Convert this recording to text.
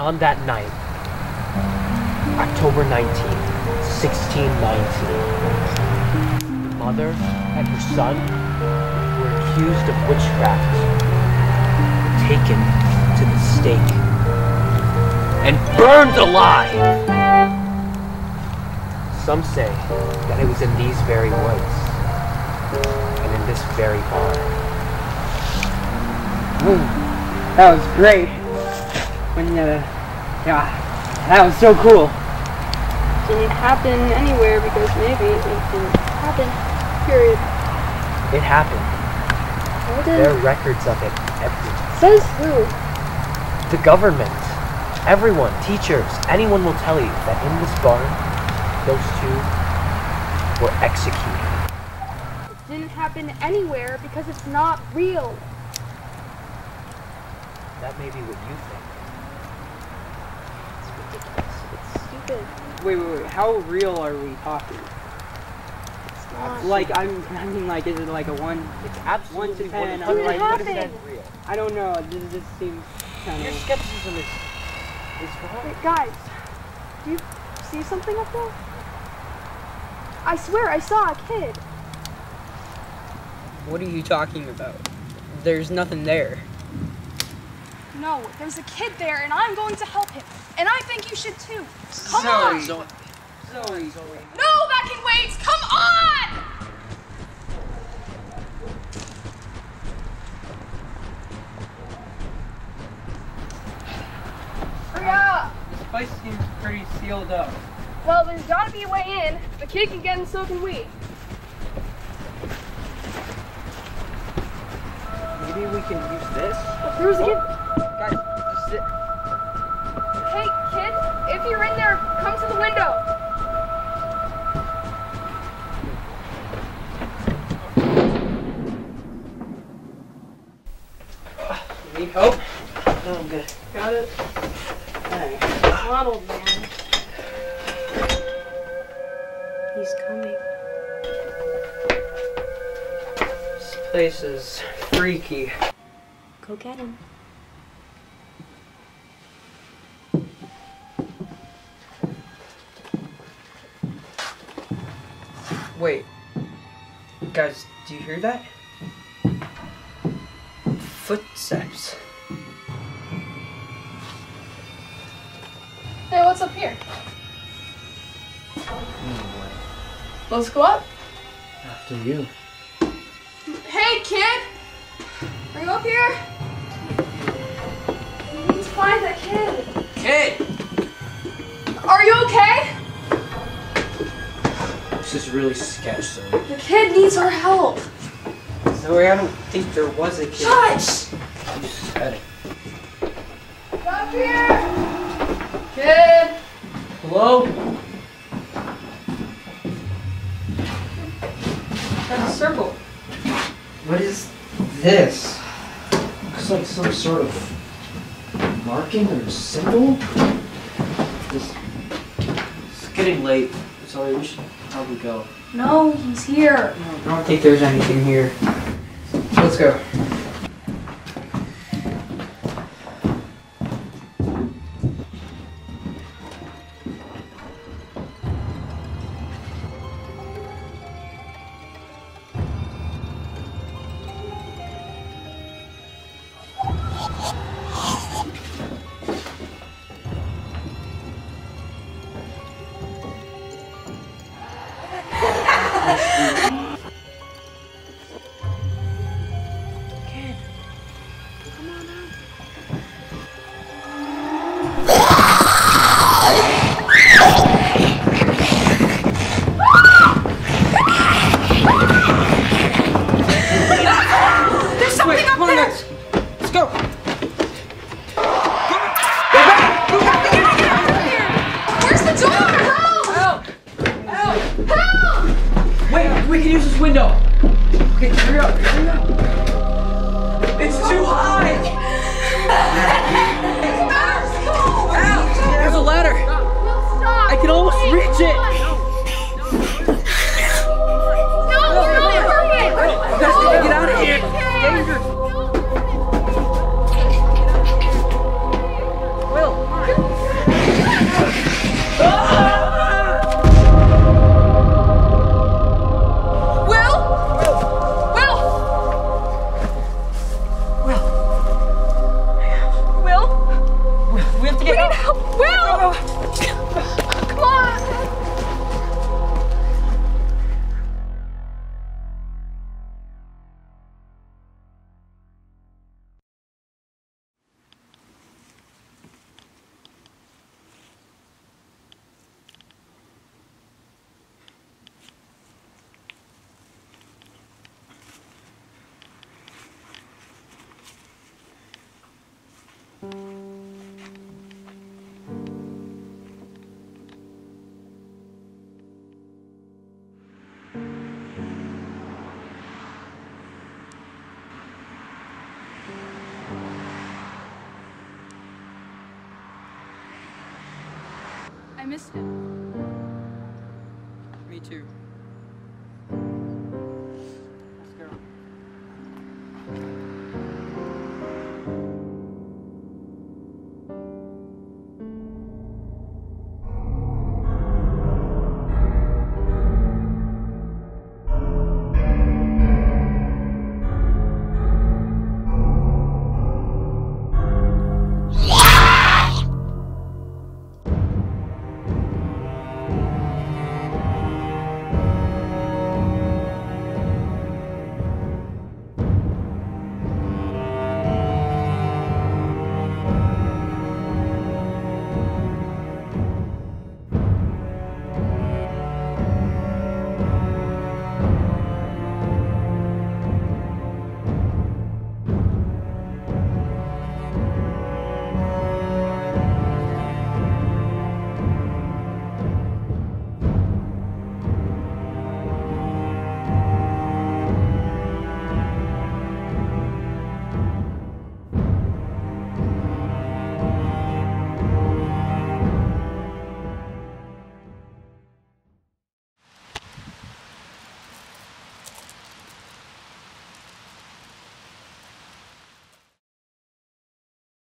on that night, October 19th, 1619, the mother and her son were accused of witchcraft, taken to the stake, and burned alive. Some say that it was in these very woods and in this very barn. That was great. When you. uh, yeah, that was so cool. Didn't happen anywhere because maybe it didn't happen. Period. It happened. What There are records of it everywhere. says who? The government, everyone, teachers, anyone will tell you that in this barn, those two were executed. It didn't happen anywhere because it's not real. That may be what you think. It's ridiculous. It's Stupid. Wait, wait, wait. How real are we talking? It's not. Like, I'm, I mean, like, is it like a one? It's absolutely One to ten, 100% I'm like, what is real. I don't know. This just seems kind Your of. skepticism is is wrong. Wait, guys, do you see something up there? I swear I saw a kid. What are you talking about? There's nothing there. No, there's a kid there, and I'm going to help him. And I think you should too. Come Zoe. on! Zoe, Zoe. No, that can wait! Come on! Hurry uh, up! This place seems pretty sealed up. Well, there's gotta be a way in. The kid can get in, so can we. Maybe we can use this. There's a kid. Oh, guys, if you're in there, come to the window. Need help? no, I'm good. Got it. Alright. Come man. He's coming. This place is freaky. Go get him. Wait. Guys, do you hear that? Footsteps. Hey, what's up here? Let's go up. After you. Hey, kid! Are you up here? We need to find that kid. Kid! This is really sketch, Zoe. The kid needs our help. Zoe, I don't think there was a kid. Shush! You said it. Up here! Kid! Hello? That's a circle. What is this? Looks like some sort of marking or symbol. This, It's getting late. Sorry, we should probably go. No, he's here. I don't think there's anything here. Let's go. Obrigada. Help! Will! Miss him. Me too.